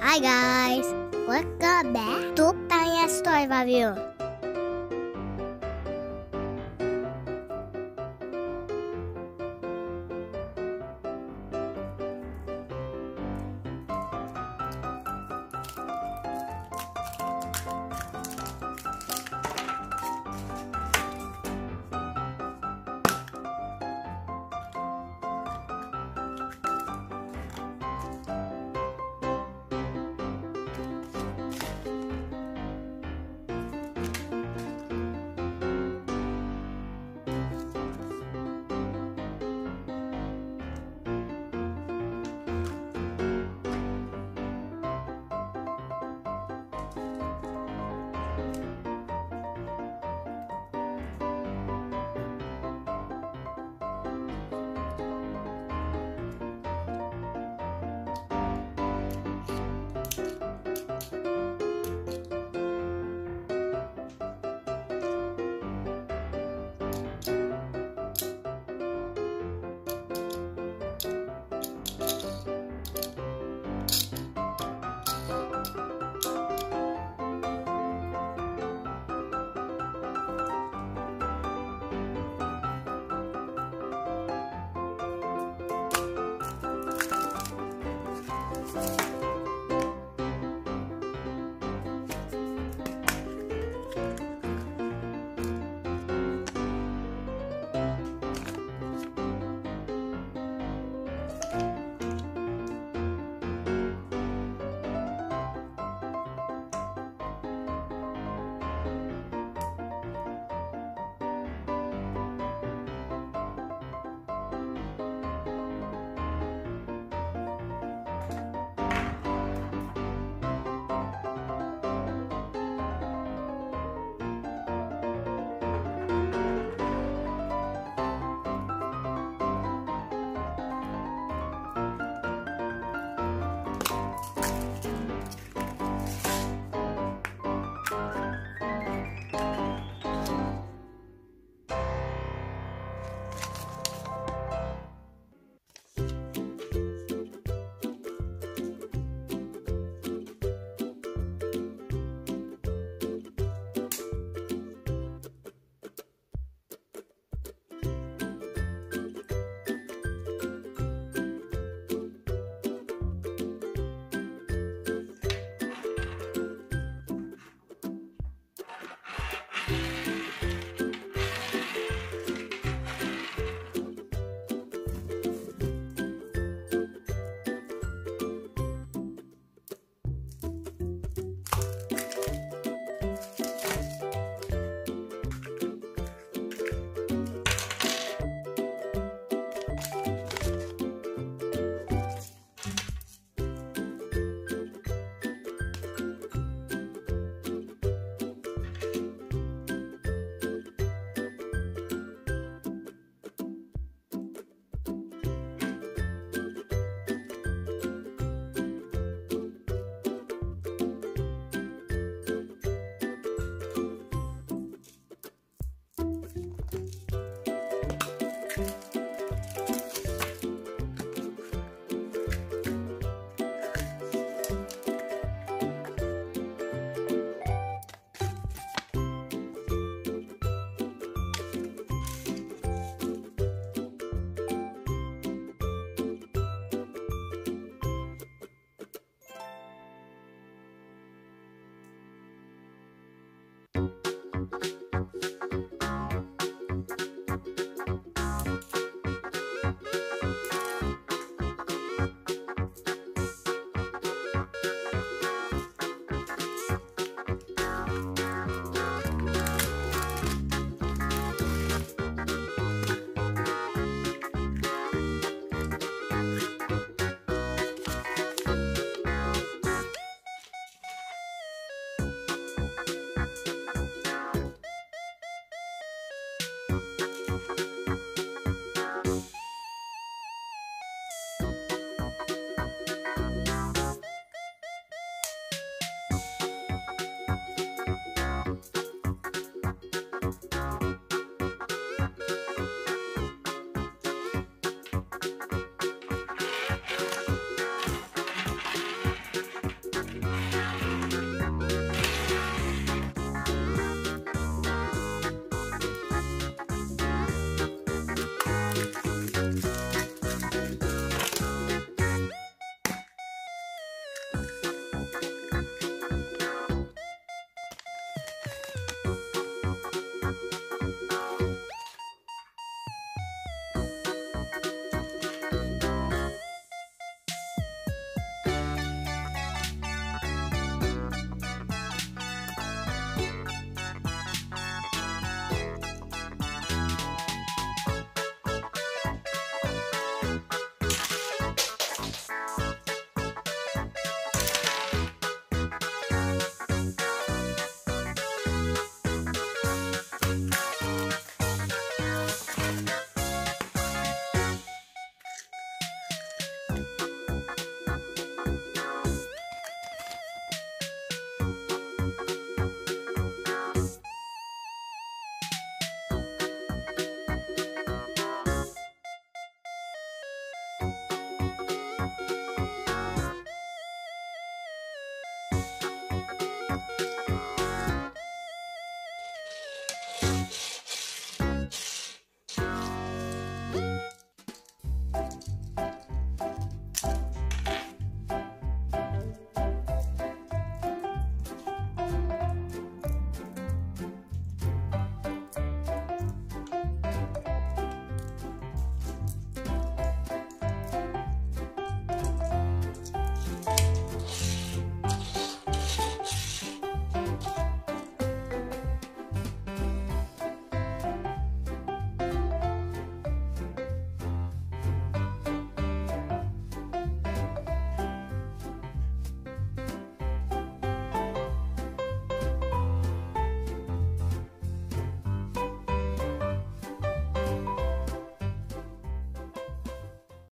Hi guys, welcome back to Taya Story Review. Bye.